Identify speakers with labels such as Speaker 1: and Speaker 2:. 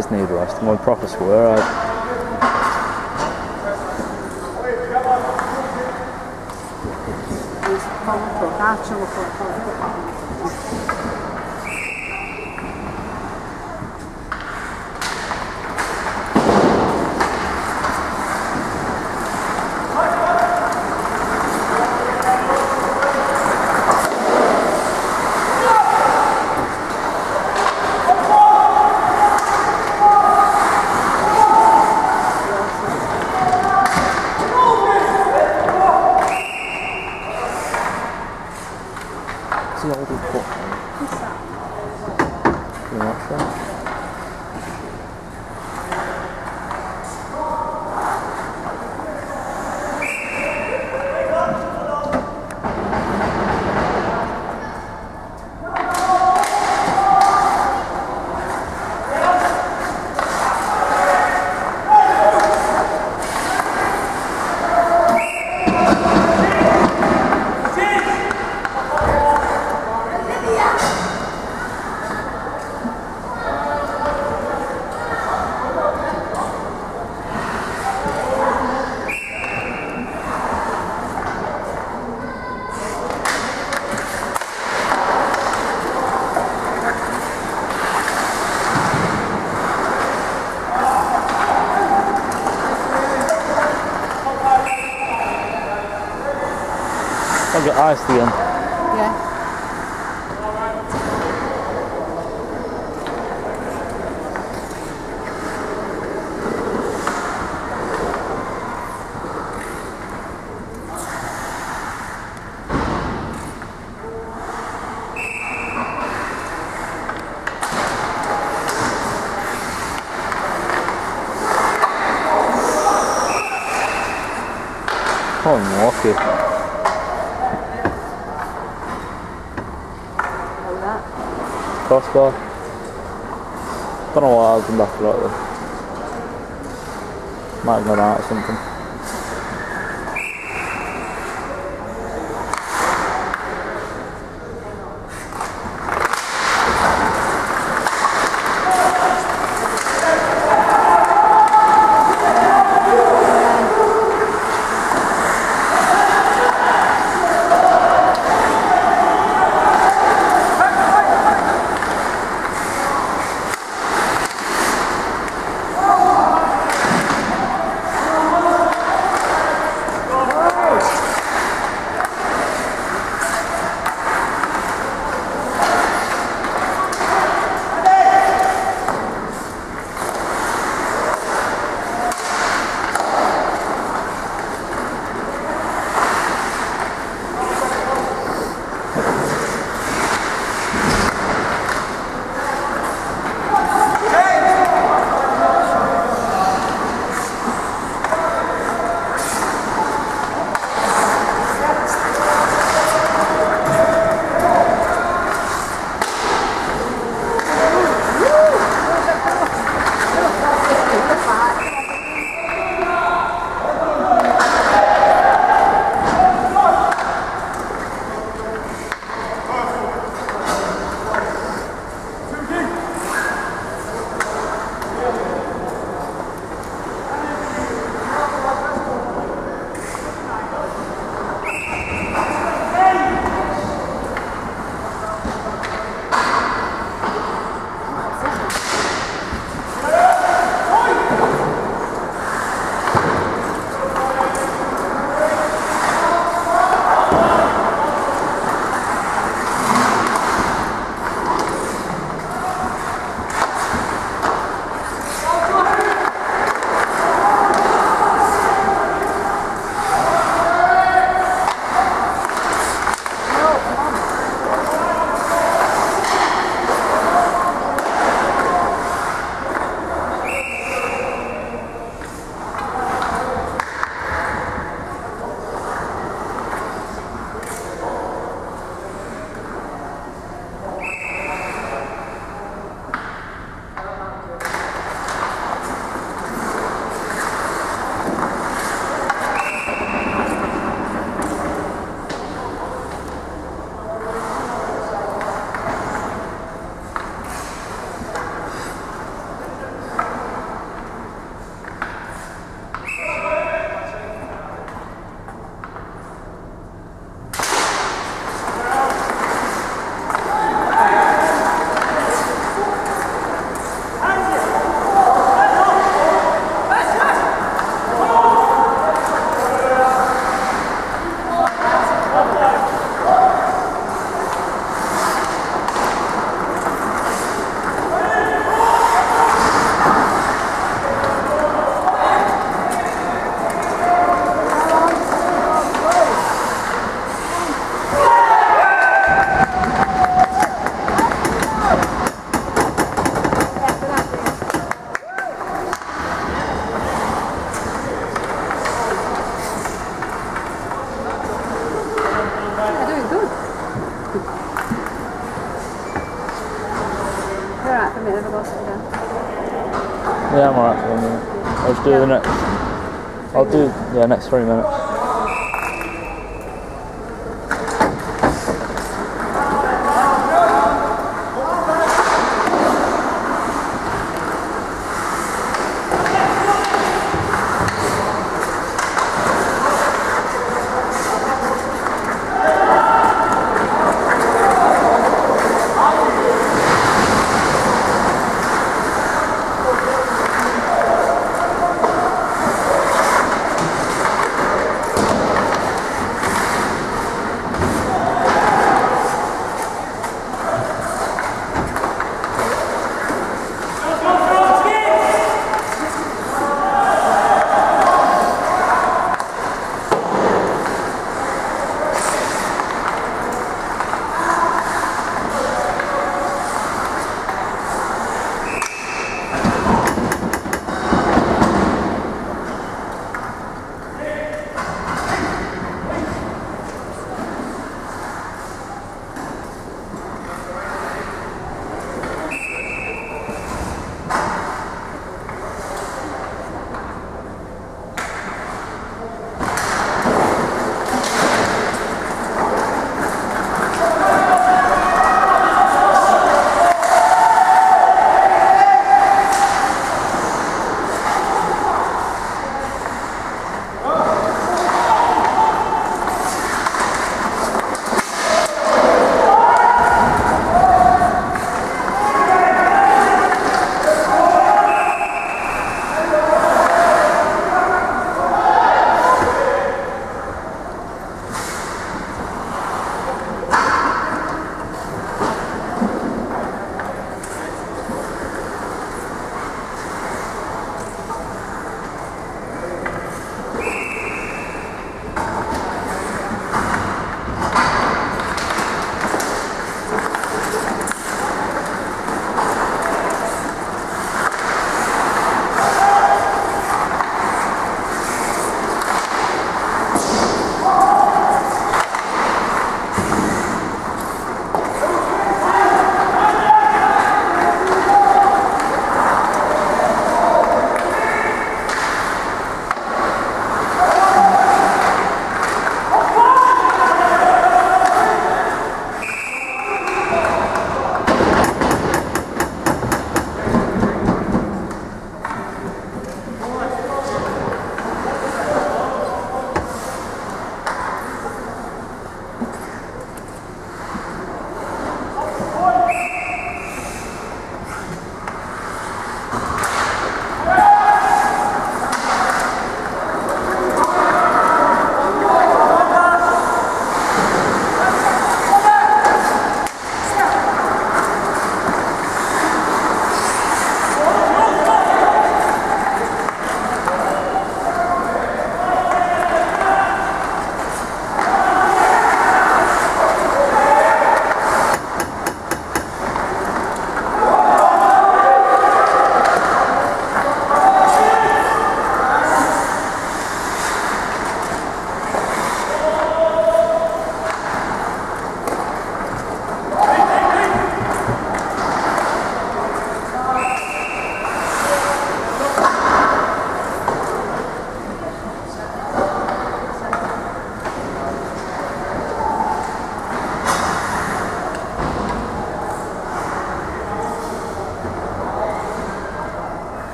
Speaker 1: My eyes need a rest. I'm going proper square I'll get Crossbar. Don't know why I've been back like this. Might have gone out or something. Next three minutes.